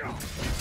Jones.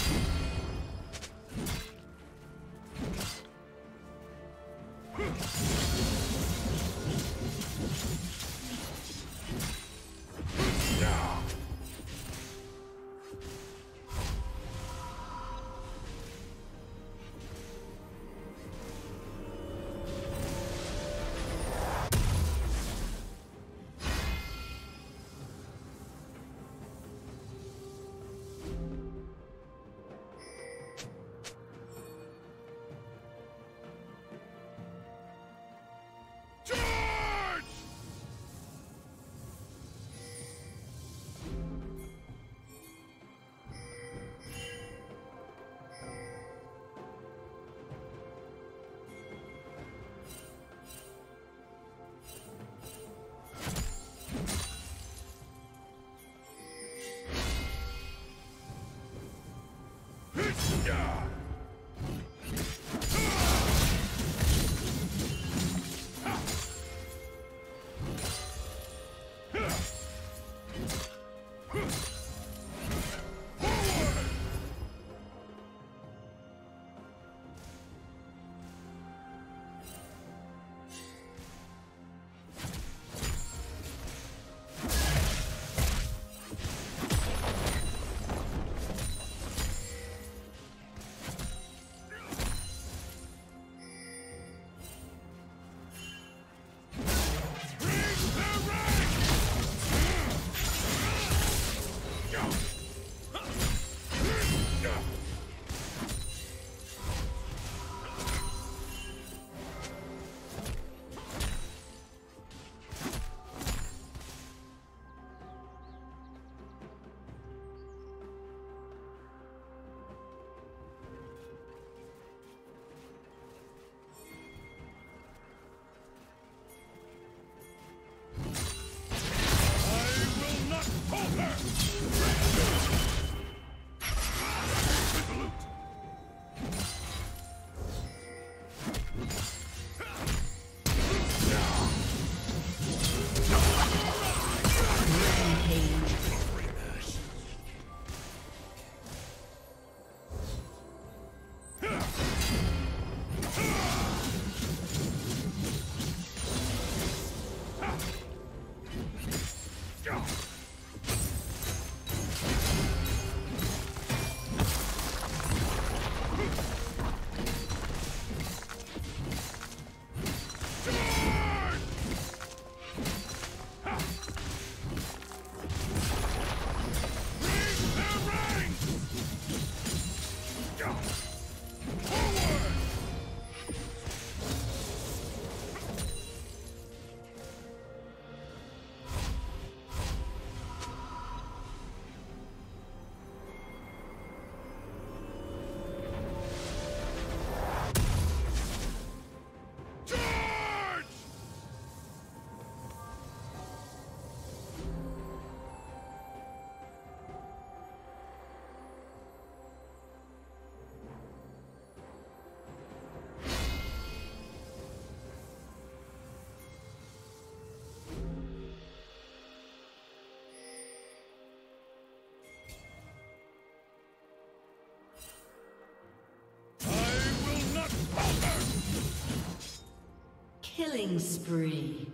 Killing spree.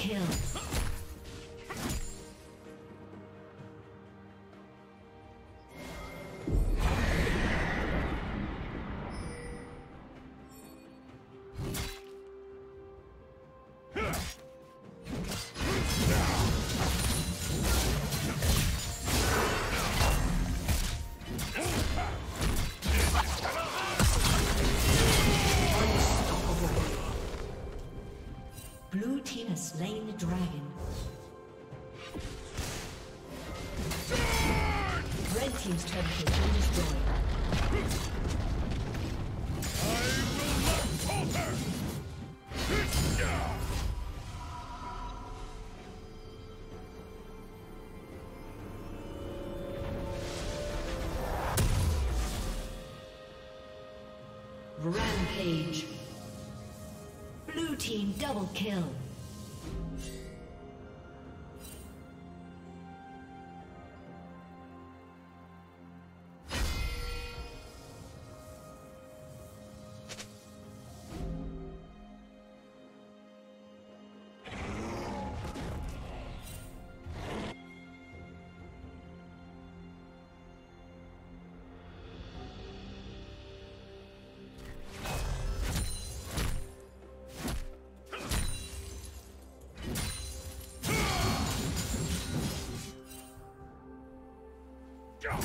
Kill. Double kill. Jump!